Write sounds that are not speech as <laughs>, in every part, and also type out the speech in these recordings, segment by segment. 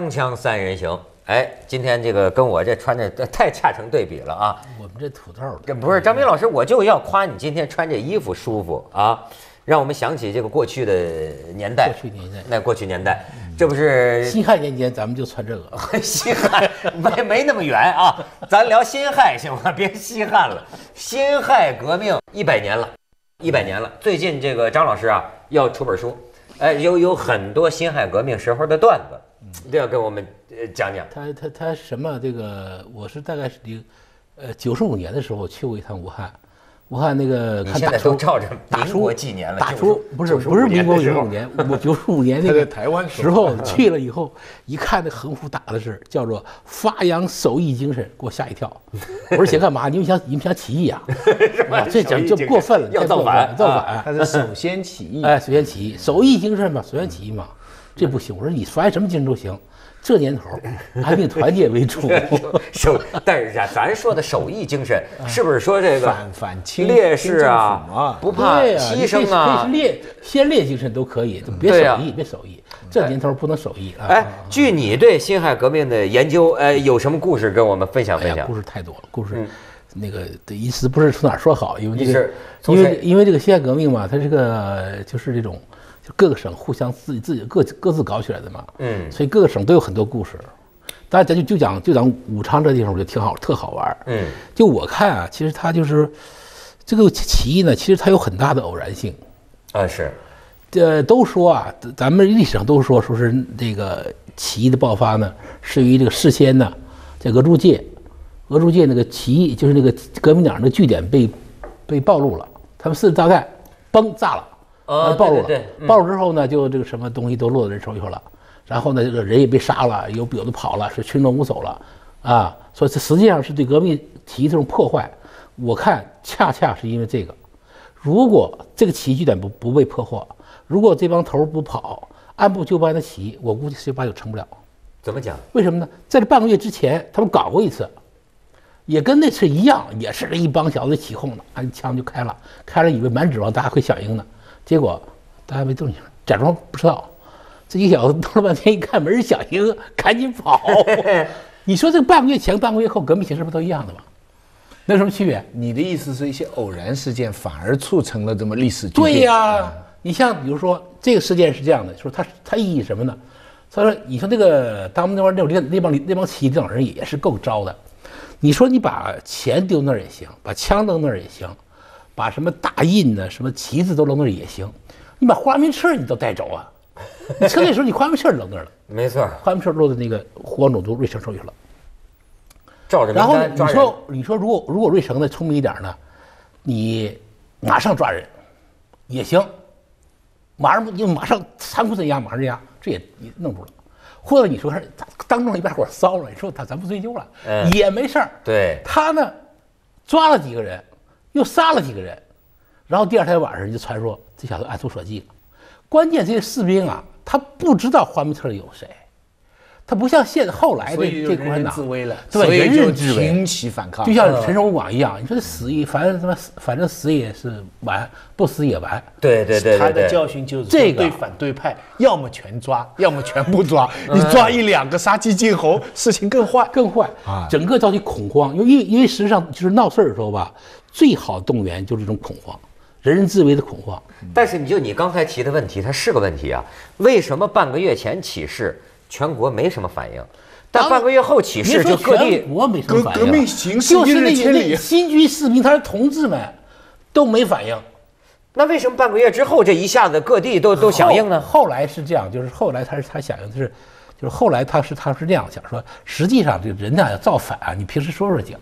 锵锵三人行，哎，今天这个跟我这穿着太恰成对比了啊！我们这土豆儿这不是张斌老师，我就要夸你今天穿这衣服舒服啊，让我们想起这个过去的年代。过去年代那过去年代，这不是辛亥年间，咱们就穿这个。<laughs> 辛亥没没那么远啊，咱聊辛亥行吗？别西汉了，辛亥革命一百年了，一百年了。最近这个张老师啊要出本书，哎，有有很多辛亥革命时候的段子，一定要跟我们呃讲讲。他他他什么？这个我是大概是零，呃，九十五年的时候去过一趟武汉，武汉那个你现在看大叔都照着民大叔国纪年了，大叔不是不是民国九十五年，我九十五年那个台湾时候去了以后，一看那横幅打的是叫做“发扬手艺精神”，给我吓一跳。我说想干嘛？你们想你们想起义啊？哇这整就过分了，要造反造反！他是首先起义，哎，首先起义，手艺精神嘛，首先起义嘛，这不行。我说你发什么精神都行，这年头还以团结为主。<laughs> 手，但是咱咱说的手艺精神，是不是说这个反反清烈士啊，不怕牺牲啊？烈先烈精神都可以，别手艺，别手艺。这年头不能手艺啊！哎啊，据你对辛亥革命的研究，哎，有什么故事跟我们分享分享故？事太多了，故事嗯那个的意思不是从哪儿说好，因为这个因为因为这个辛亥革命嘛，它这个就是这种，就各个省互相自己自己各各自搞起来的嘛，嗯所以各个省都有很多故事。当然，咱就就讲就讲武昌这地方，我觉得挺好，特好玩儿。嗯就我看啊，其实它就是这个起义呢，其实它有很大的偶然性。啊是，这都说啊，咱们历史上都说说是这个起义的爆发呢，是于这个事先呢，在俄租界，俄租界那个起义就是那个革命党的据点被被暴露了，他们四十大盖崩炸了，啊呃暴露了，暴露之后呢，就这个什么东西都落到人手里头了，然后呢，这个人也被杀了，有有的跑了，是群龙无首了，啊，所以这实际上是对革命起义这种破坏，我看恰恰是因为这个。如果这个起义据点不不被破获，如果这帮头儿不跑，按部就班的起义，我估计十有八九成不了。怎么讲？为什么呢？在这半个月之前，他们搞过一次，也跟那次一样，也是一帮小子起哄的，啊，枪就开了，开了以为满指望大家会响应呢，结果大家没动静，假装不知道。这一小子弄了半天，一看没人响应，赶紧跑。<laughs> 你说这半个月前、半个月后，革命形势不都一样的吗？那有什么区别？你的意思是一些偶然事件反而促成了这么历史巨变？对呀、你像比如说这个事件是这样的，说它它意义什么呢？他说，你说那个当那边那那那帮那帮起义领导人也是够招的。你说你把钱丢那儿也行，把枪扔那儿也行，把什么大印呢、什么旗子都扔那儿也行，你把花名册你都带走啊？你趁那时候你花名册扔那儿了，<laughs> 没错，花名册落在那个湖广总督瑞成手里了。照着然后。你说你说如果如果瑞成呢聪明一点呢，你马上抓人也行，马上就马上残酷镇压，马上镇压，这也也弄住了。或者你说是当众一把火烧了，你说他咱不追究了，嗯也没事儿。对，他呢抓了几个人，又杀了几个人，然后第二天晚上就传说这小子按图索骥了。关键这些士兵啊，他不知道花名册里有谁，他不像现后来的这共产党自危了，对，所以人就人自危。挺起反抗，就像陈守广一样，你说这死也，反正他妈死，反正死也是完，不死也完。对对对他的对对，教训就是说这个对反对派，要么全抓，要么全不抓。<laughs> 你抓一两个杀鸡儆猴，事情更坏。更坏啊整个造成恐慌，因为因为因为实际上就是闹事儿的时候吧，最好动员就是这种恐慌，人人自危的恐慌。但是你就你刚才提的问题，它是个问题啊。为什么半个月前起事，全国没什么反应，但半个月后起事就各地全国没什么反应，革革命形势就是那日千里那新居士兵，他的同志们都没反应。那为什么半个月之后这一下子各地都都响应呢？后后来是这样，就是后来他是他响应的是，就是后来他是他是这样想说，实际上这人呐要造反啊，你平时说说讲，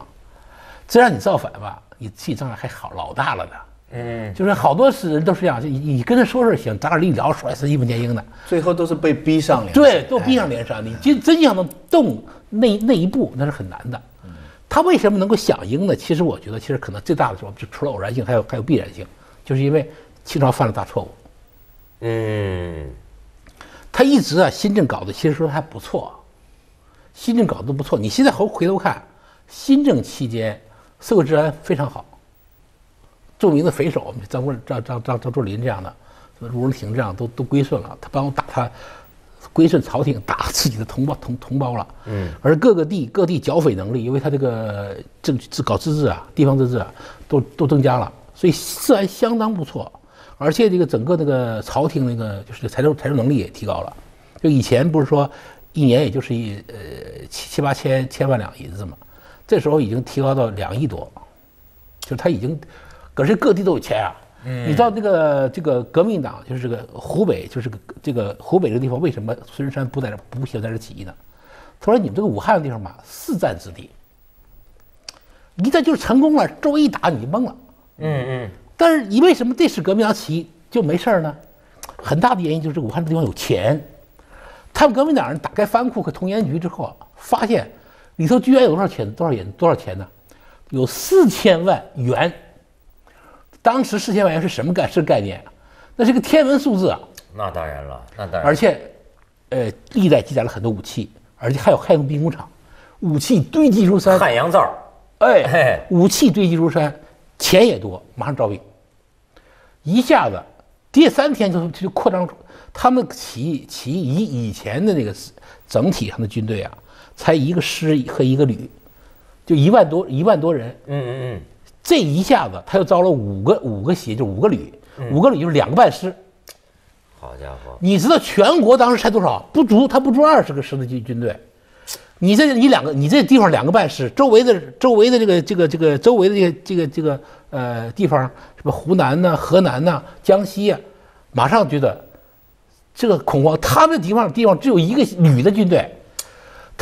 这让你造反吧，你气障碍还好老大了呢。嗯，就是好多是人都是这样，你你跟他说说行，咱俩一聊出来是一本电影的，最后都是被逼上脸。对，都逼上脸上，你真真想能动那那一步，那是很难的。他为什么能够响应呢？其实我觉得，其实可能最大的时候，就除了偶然性，还有还有必然性，就是因为清朝犯了大错误。嗯，他一直啊，新政搞的其实说还不错，新政搞得不错。你现在回回头看，新政期间社会治安非常好，著名的匪首张国张张张张作霖这样的，什么卢荣廷这样都都归顺了，他帮我打他归顺朝廷，打自己的同胞同同胞了。嗯，而各个地各地剿匪能力，因为他这个政治搞自治啊，地方自治啊，都都增加了，所以治安相当不错。而且这个整个那个朝廷那个就是财政财政能力也提高了。就以前不是说一年也就是一呃七七八千千万两银子嘛，这时候已经提高到两亿多，就是他已经，可是各地都有钱啊。你知道这个这个革命党就是这个湖北，就是个这个湖北这个地方，为什么孙中山不在这不想在这起义呢？他说你们这个武汉的地方嘛，四战之地，一旦就是成功了，周围一打你就懵了。嗯嗯，但是你为什么这次革命党起义就没事儿呢？很大的原因就是武汉这地方有钱，他们革命党人打开藩库和铜盐局之后啊，发现里头居然有多少钱？多少元？多少钱呢？有四千万元。当时四千万元是什么概是概念啊？那是个天文数字啊！那当然了，那当然。而且，呃，历代积攒了很多武器，而且还有汉阳兵工厂，武器堆积如山。汉阳造，哎嘿，武器堆积如山，钱也多，马上招兵。一下子，第三天就就扩张出，他们起义起义以以前的那个整体上的军队啊，才一个师和一个旅，就一万多一万多人。嗯嗯嗯，这一下子他又招了五个五个协，就五个旅，五个旅就是两个半师。好家伙，你知道全国当时才多少？不足，他不足二十个师的军军队。你这你两个，你这地方两个半师，周围的周围的这个这个这个周围的这个这个这个呃地方，什么湖南呐、河南呐、江西呀、马上觉得这个恐慌。他们地方地方只有一个旅的军队，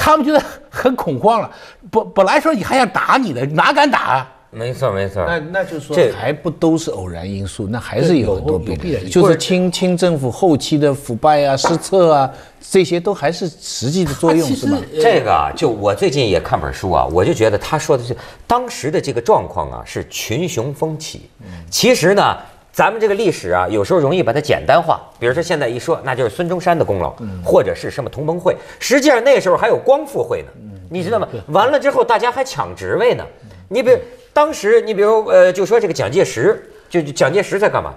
他们觉得很恐慌了。本本来说你还想打你的，哪敢打啊？没错没错。那那就是说这还不都是偶然因素，那还是有很多必然有必然就是清清政府后期的腐败啊、失策啊，这些都还是实际的作用，是吧？这个啊，就我最近也看本书啊，我就觉得他说的是当时的这个状况啊，是群雄风起。其实呢，咱们这个历史啊，有时候容易把它简单化。比如说现在一说，那就是孙中山的功劳，或者是什么同盟会。实际上那时候还有光复会呢，你知道吗？完了之后，大家还抢职位呢。你比如当时，你比如呃，就说这个蒋介石，就就蒋介石在干嘛？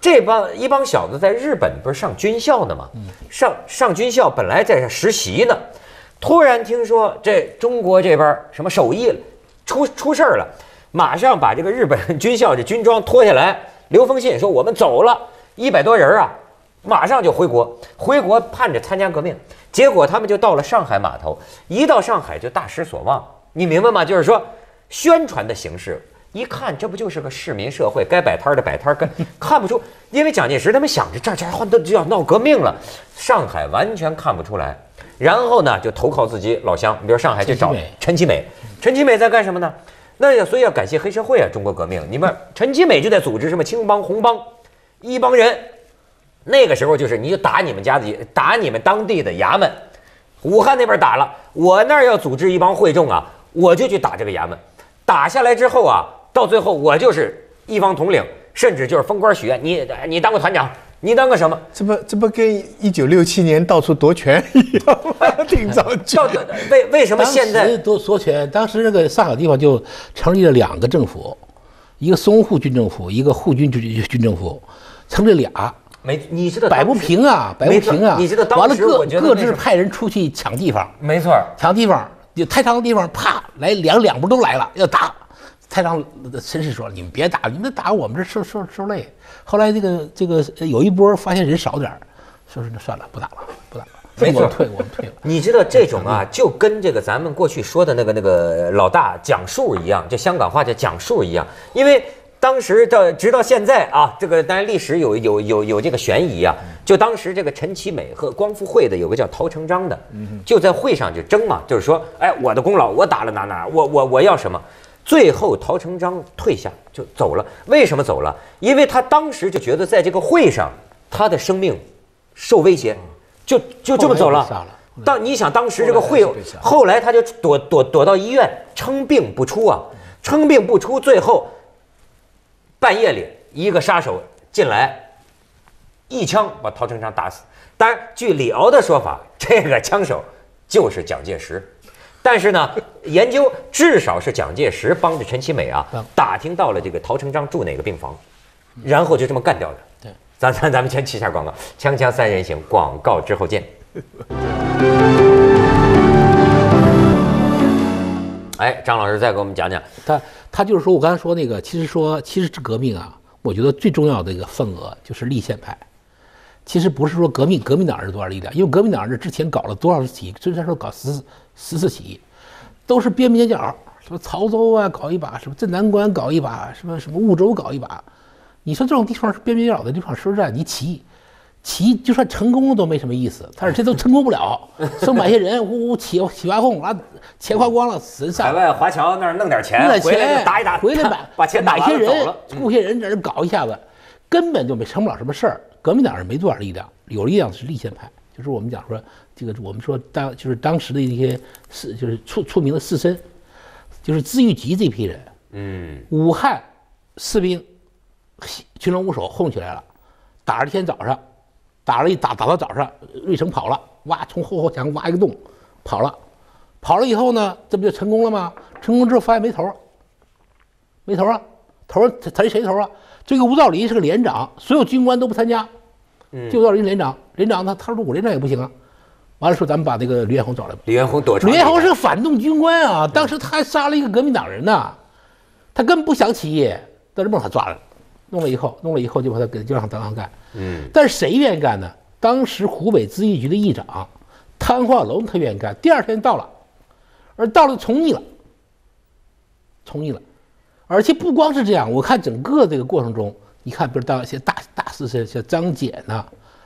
这帮一帮小子在日本不是上军校呢吗？上上军校本来在这实习呢，突然听说这中国这边什么首义出出事儿了，马上把这个日本军校这军装脱下来，留封信说我们走了，一百多人啊，马上就回国，回国盼着参加革命，结果他们就到了上海码头，一到上海就大失所望，你明白吗？就是说宣传的形式。一看，这不就是个市民社会，该摆摊儿的摆摊 <laughs> 看不出，因为蒋介石他们想着这这换都就要闹革命了，上海完全看不出来。然后呢，就投靠自己老乡，比如上海去找陈其美，陈其美在干什么呢？那要所以要感谢黑社会啊，中国革命，你们陈其美就在组织什么青帮、红帮，一帮人，那个时候就是你就打你们家的，打你们当地的衙门，武汉那边打了，我那儿要组织一帮会众啊，我就去打这个衙门，打下来之后啊，到最后我就是一方统领，甚至就是封官许愿，你你当个团长，你当个什么？这不这不跟一九六七年到处夺权一样吗？挺着急到。为为什么现在时都说权，当时那个上海地方就成立了两个政府，一个淞沪军政府，一个沪军军军政府，成立俩，没？你知道摆不平啊，摆不平啊。你知道当完了各各自派人出去抢地方，没错，抢地方，有太长的地方，啪来两两拨都来了，要打。太仓绅士说：“你们别打，你们打我们这受受受累。”后来这个这个呃有一波发现人少点儿，说是那算了，不打了，不打了，没错退，我们退了。你知道这种啊，就跟这个咱们过去说的那个那个老大讲述一样，就香港话叫讲述一样。因为当时到直到现在啊，这个当然历史有有有有这个悬疑啊。就当时这个陈其美和光复会的有个叫陶成章的，就在会上就争嘛，就是说，哎，我的功劳我打了哪哪，我我我要什么。最后陶成章退下就走了，为什么走了？因为他当时就觉得在这个会上，他的生命受威胁，就就这么走了。当你想当时这个会后来他就躲躲躲到医院，称病不出啊，称病不出，最后半夜里一个杀手进来，一枪把陶成章打死。当然，据李敖的说法，这个枪手就是蒋介石。但是呢，<laughs> 研究至少是蒋介石帮着陈其美啊嗯打听到了这个陶成章住哪个病房，然后就这么干掉的。对，咱 <laughs> 咱咱们先去一下广告，锵锵三人行，广告之后见。<laughs> 哎，张老师再给我们讲讲。他他就是说我刚才说那个，其实说其实这革命啊，我觉得最重要的一个份额就是立宪派。其实不是说革命革命党是多少力量，因为革命党是之前搞了多少次起义，虽然说搞十十次起义，都是边边角角，什么曹州啊搞一把，什么镇南关搞一把，什么什么婺州搞一把。你说这种地方是边边角角的地方实战，你起义。起义就算成功了都没什么意思，他说这都成功不了，<laughs> 收买些人，呜呜起起发哄，啊，钱花光了，死人海外华侨那儿弄点钱，弄点回来打一打，回来把把钱打买些人雇些人在这搞一下子，根本就没成不了什么事儿。革命党是没多少力量，有力量的是立宪派，就是我们讲说这个，我们说当就是当时的一些士，就是出出名的士绅，就是资玉吉这批人，嗯，武汉士兵群龙无首混起来了，打了一天早上，打了一打打到早上，瑞城跑了，挖从后后墙挖一个洞，跑了，跑了以后呢，这不就成功了吗？成功之后发现没头儿，没头儿啊，头儿他他是谁头儿啊？这个吴兆麟是个连长，所有军官都不参加，就吴兆麟连长，连长他他说我连长也不行啊，完了说咱们把那个李彦宏找来吧。李元宏躲藏吕起来。彦宏是个反动军官啊，当时他还杀了一个革命党人呢，他根本不想起义，但是把他抓了，弄了以后，弄了以后就把他给就让他当上干。嗯，但是谁愿意干呢？当时湖北咨议局的议长汤化龙他愿意干，第二天到了，而到了从议了，从议了，而且不光是这样，我看整个这个过程中，你看，比如当一些大大师像，像张謇呐、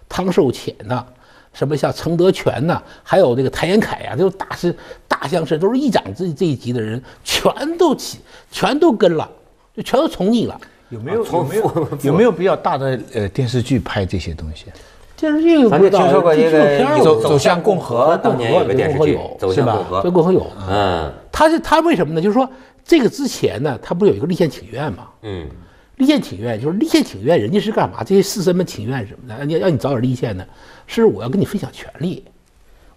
汤寿潜呐、什么像程德全呐、还有这个谭延闿呀、这都大师大相师，都是议长这这一级的人，全都起，全都跟了，就全都从议了。有没有从有没有有没有比较大的呃电视剧拍这些东西？电视剧咱就不知道，听说过一纪录个有片走向共和当年有个电视剧《走是吧向共和这》。共和有，嗯他是他为什么呢？就是说这个之前呢，他不是有一个立宪请愿吗？嗯立宪请愿就是立宪请愿，人家是干嘛？这些士绅们请愿什么的，你让你早点立宪呢？是我要跟你分享权利。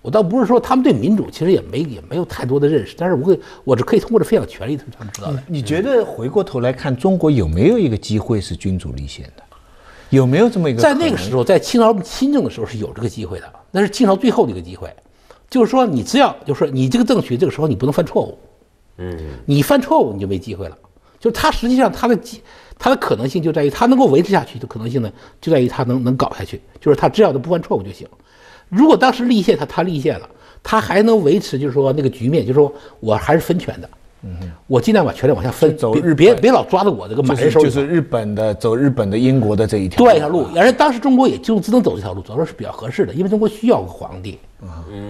我倒不是说他们对民主其实也没也没有太多的认识，但是我会我是可以通过这分享权利，他们知道的。你觉得回过头来看，中国有没有一个机会是君主立宪的？有没有这么一个？在那个时候，在清朝亲政的时候是有这个机会的，那是清朝最后的一个机会，就是说你只要就是说你这个政权这个时候你不能犯错误，嗯你犯错误你就没机会了。就他实际上他的机他的可能性就在于他能够维持下去的可能性呢，就在于他能能搞下去，就是他只要他不犯错误就行。如果当时立宪他他立宪了，他还能维持就是说那个局面，就是说我还是分权的，我尽量把权力往下分，别走日别别老抓着我这个满就是人手里头。就是日本的走日本的英国的这一条对一条路，而且当时中国也就只能走这条路，走的是比较合适的，因为中国需要个皇帝。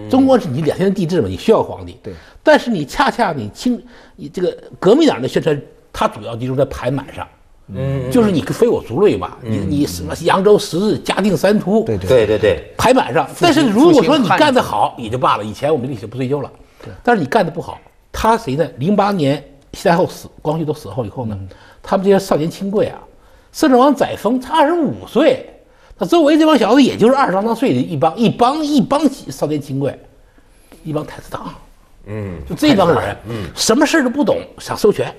中国是你两天地制嘛，你需要个皇帝。对。但是你恰恰你清，你这个革命党的宣传，它主要集中在排满上。嗯。就是你非我族类嘛，你你什么扬州十日，嘉定三屠。对对对对对，排满上。但是如果说你干得好也就罢了，以前我们历史不追究了。但是你干得不好，他谁呢？零八年西太后死，光绪都死后以后呢，他们这些少年亲贵啊，摄政王载沣才二十五岁，他周围这帮小子也就是二十郎当岁的一帮一帮一帮少年亲贵，一帮太子党。嗯，就这帮人，嗯，什么事儿都不懂，想收权，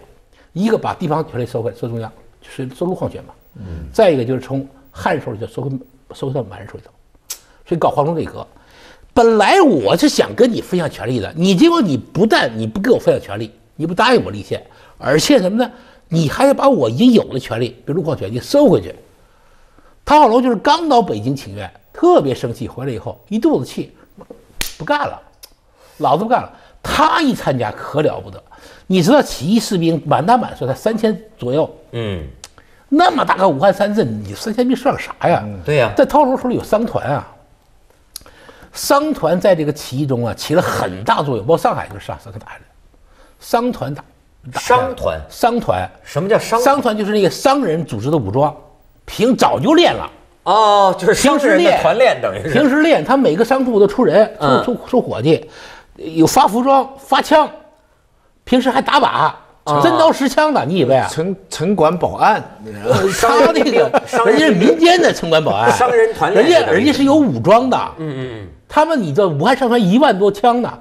一个把地方权力收回收中央，就是收路况权嘛，嗯，再一个就是从汉人手里头收回收回到满人手里头，所以搞皇中内阁。本来我是想跟你分享权利的，你结果你不但你不给我分享权利，你不答应我立宪，而且什么呢？你还要把我已经有的权利，比如路况权，你收回去。汤化龙就是刚到北京请愿，特别生气，回来以后一肚子气，不干了，老子不干了。他一参加可了不得，你知道起义士兵满打满算才三千左右，嗯，那么大个武汉三镇，你三千兵算个啥呀？对呀在汤化龙手里有商团啊，商团在这个起义中啊起了很大作用，包括上海就是上上海打下来的，商团打，打商团？商团，什么叫商商团就是那个商人组织的武装，平早就练了。哦，就是商人的平时练团练，等于是。平时练，他每个商铺都出人，嗯。出出出伙计，有发服装、发枪，平时还打靶，啊真刀实枪的，你以为啊？城城管保安，他那个人人家是民间的城管保安，商人团练人家人家是有武装的，嗯嗯嗯，他们你这武汉上传一万多枪呢，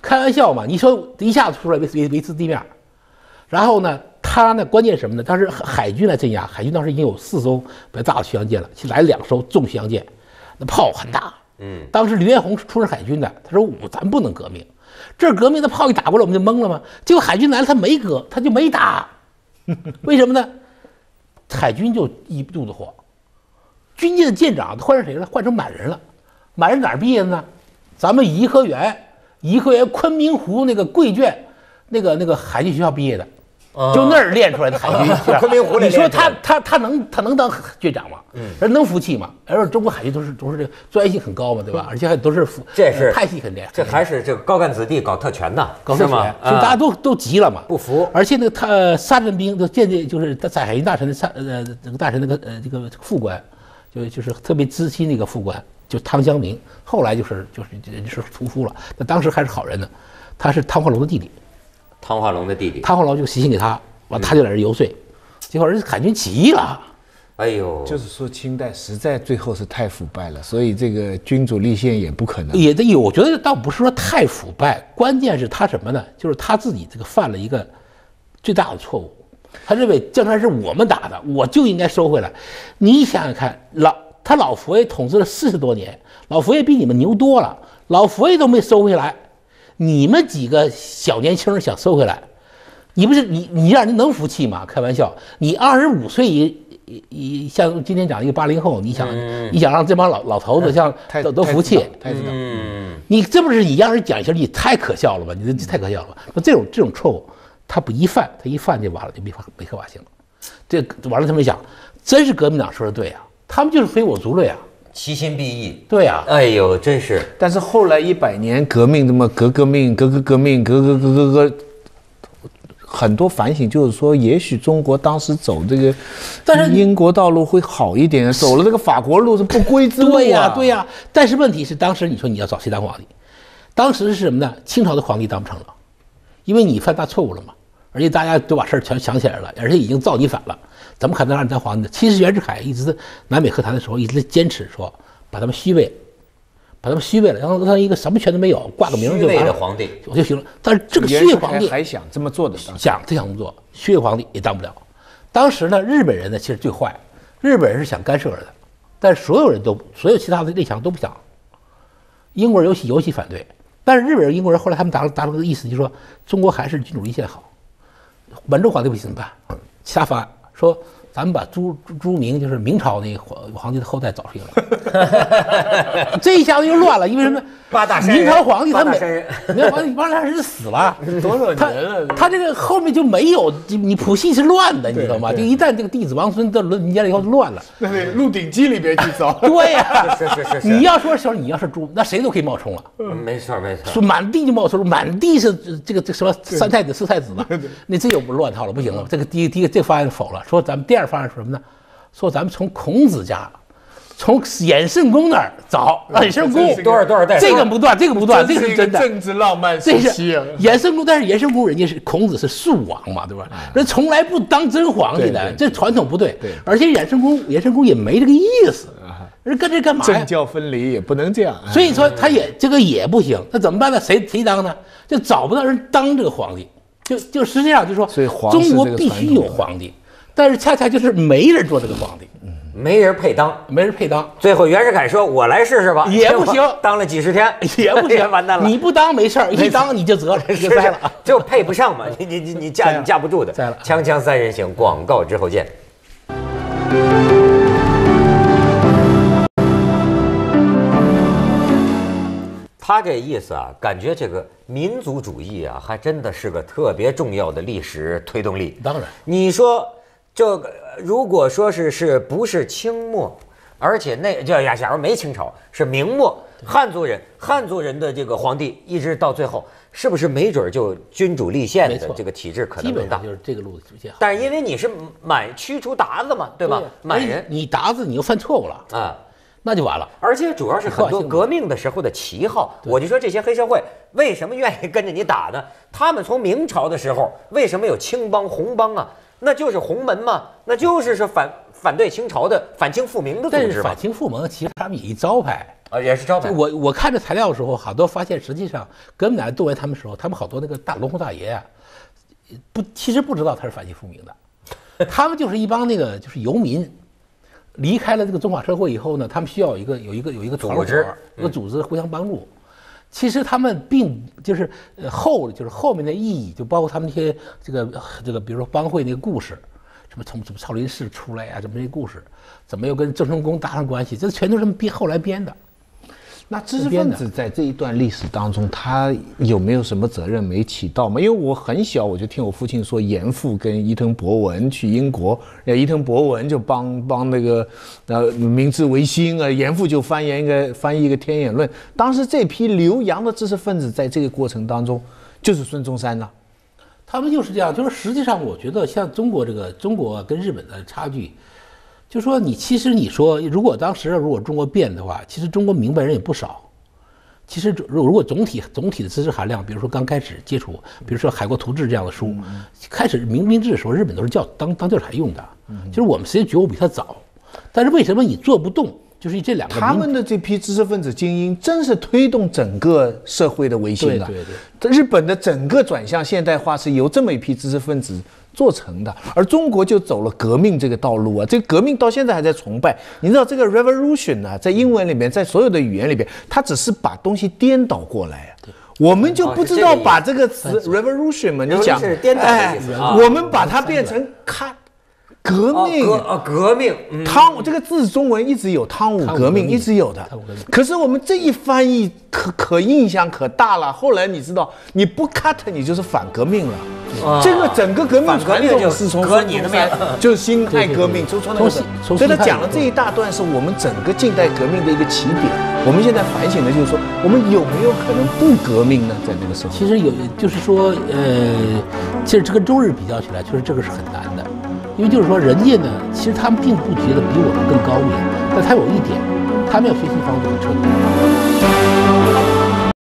开玩笑嘛？你说一下子出来维维维持地面，然后呢，他呢关键什么呢？当时海军来镇压，海军当时已经有四艘比较大的巡洋舰了，来两艘重巡洋舰，那炮很大，嗯，当时黎元洪是出任海军的，他说我咱不能革命，这革命的炮一打过来我们就懵了吗？结果海军来了，他没革，他就没打，<laughs> 为什么呢？海军就一肚子火，军舰的舰长换成谁了？换成满人了。满人哪儿毕业的呢？咱们颐和园，颐和园昆明湖那个贵眷，那个那个海军学校毕业的。就那儿练出来的海军，昆明湖你说他他他能他能当军长吗？嗯，人能服气吗？而且中国海军都是都是这个专业性很高嘛，对吧？而且还都是服，这是呃派系很厉害，这还是这个高干子弟搞特权的，搞特是吗权，？就大家啊都都急了嘛，不服而且那个他呃沙镇兵就间接就是在海军大臣的沙呃那个大臣那个呃这个副官，就就是特别知心那个副官，就汤湘明，后来就是就是就是屠夫了，那当时还是好人呢，他是汤化龙的弟弟，汤化龙的弟弟，汤化龙就写信给他，完他就在这游说，结果人家海军起义了。哎呦，就是说清代实在最后是太腐败了，所以这个君主立宪也不可能。也得有，我觉得倒不是说太腐败，关键是他什么呢？就是他自己这个犯了一个最大的错误，他认为江山是我们打的，我就应该收回来。你想想看，老他老佛爷统治了四十多年，老佛爷比你们牛多了，老佛爷都没收回来，你们几个小年轻人想收回来，你不是你你让人能服气吗？开玩笑，你二十五岁一一一像今天讲一个八零后，你想、你想让这帮老老头子像太都都服气，太知道，嗯，你这不是你让人讲一下，你太可笑了吧？你这太可笑了吧？那这种这种错误，他不一犯，他一犯就完了，就没法没可法性了。这完了，他们想，真是革命党说的对啊，他们就是非我族类啊，其心必异。对啊，哎呦，真是但是后来一百年革命，这么革革命，革革革命，革革革革革，很多反省就是说，也许中国当时走这个，但是英国道路会好一点，走了这个法国路是不归之路啊。对呀、对呀、但是问题是，当时你说你要找谁当皇帝？当时是什么呢？清朝的皇帝当不成了，因为你犯大错误了嘛，而且大家都把事儿全想起来了，而且已经造你反了，怎么可能让你当皇帝呢？其实袁世凯一直在南北和谈的时候一直在坚持说，把他们虚位，把他们虚位了，然后让他一个什么权都没有，挂个名虚位就完了，的皇帝，我就行了。但是这个虚位皇帝还想这么做的，想他想这么做，虚位皇帝也当不了。当时呢，日本人呢其实最坏，日本人是想干涉的，但是所有人都所有其他的列强都不想。英国人尤其尤其反对，但是日本人、英国人后来他们达达成个意思，就是说中国还是君主立宪好。满洲皇帝不行怎么办？其他方案说，咱们把朱朱朱明就是明朝那个皇皇帝的后代找出来，这一下子又乱了，因为什么？<laughs> 八大山明朝皇帝他每八大山人明朝皇帝八大山人死了，<laughs> 多少他年了？他这个后面就没有你你谱系是乱的，你知道吗？就一旦这个弟子王孙都轮接了以后就乱了。<laughs> 那得《鹿鼎记》里边去找。对呀、是是是是，你要说小你要是朱，那谁都可以冒充了，嗯没错没错，说满地就冒充，满地是这个这什么三太子四太子嘛，那这又不乱套了，不行了。这个第一第一个这个方案否了，说咱们第二方案是什么呢？说咱们从孔子家，从衍圣公那儿找衍圣公多少多少代这个不断，这个不断，这个是真的。政治浪漫这是时期啊。衍圣公，但是衍圣公人家是孔子是庶王嘛，对吧？人从来不当真皇帝的，这传统不对对。而且衍圣公，衍圣公也没这个意思，人跟这干嘛呀政？教分离也不能这样。所以说他也这个也不行，那怎么办呢？谁谁当呢？就找不到人当这个皇帝，就就实际上就说，中国必须有皇帝，但是恰恰就是没人做这个皇帝，没人配当。没人配当。最后袁世凯说：“我来试试吧。”也不行 <laughs> 当了几十天也不行，<laughs> 完蛋了。你不当没事儿，一当你就责了，<laughs> 就栽了。就配不上嘛，你你你你架你架不住的。栽了锵锵三人行，广告之后见。他这意思啊，感觉这个民族主义啊，还真的是个特别重要的历史推动力。当然，你说这个，如果说是是不是清末，而且那叫呀，假如没清朝，是明末汉族人，汉族人的这个皇帝，一直到最后，是不是没准儿就君主立宪的这个体制可能更大？就是这个路子最好。但是因为你是满驱除鞑子嘛，对吧呀？满人你鞑子你又犯错误了，啊。那就完了。而且主要是很多革命的时候的旗号，我就说这些黑社会为什么愿意跟着你打呢？他们从明朝的时候为什么有青帮、红帮啊？那就是洪门嘛，那就是是反反对清朝的反清复明的组织嘛但是反，清复明其实他们也一招牌。啊也是招牌。我我看这材料的时候，好多发现，实际上革命党人动员他们时候，他们好多那个大龙头大爷啊，不，其实不知道他是反清复明的，<laughs> 他们就是一帮那个就是游民，离开了这个中华社会以后呢，他们需要有一个有一个有一个团伙组织一个组织互相帮助。其实他们并就是呃后就是后面的意义，就包括他们那些这个这个，比如说帮会那个故事，什么从什么少林寺出来呀、怎么这故事，怎么又跟郑成功搭上关系，这全都是他们编后来编的。那知识分子在这一段历史当中，他有没有什么责任没起到吗？因为我很小我就听我父亲说，严复跟伊藤博文去英国，呃，伊藤博文就帮帮那个呃明治维新啊，严复就翻译一个翻译一个《天演论》。当时这批留洋的知识分子在这个过程当中，就是孙中山呐、他们就是这样，就是实际上我觉得像中国这个中国跟日本的差距，就说你其实你说如果当时如果中国变的话，其实中国明白人也不少。其实如如果总体总体的知识含量，比如说刚开始接触，比如说《海国图志》这样的书，开始明明治的时候，日本都是教当当教材用的。就是我们实际觉悟比他早，但是为什么你做不动？就是这两个他们的这批知识分子精英，真是推动整个社会的维新的。对对对，日本的整个转向现代化是由这么一批知识分子做成的，而中国就走了革命这个道路啊。这个革命到现在还在崇拜。你知道这个 revolution 呢、在英文里面，在所有的语言里边，它只是把东西颠倒过来啊。我们就不知道把这个词 revolution 嘛，你讲是颠倒的意思啊我们把它变成看革哦命。革哦革命，嗯，汤这个字中文一直有汤武革命，一直有的。可是我们这一翻译可可印象可大了。后来你知道，你不 cut 你就是反革命了。啊这个整个革命革传统是从革你的孙中山命 <laughs> 就是辛亥革命，所以他讲了这一大段是我们整个近代革命的一个起点。我们现在反省的就是说，我们有没有可能不革命呢？在那个时候，其实有，就是说，呃，其实这跟中日比较起来，确实这个是很难的，因为就是说，人家呢，其实他们并不觉得比我们更高明，但他有一点，他们要学习方法很彻底。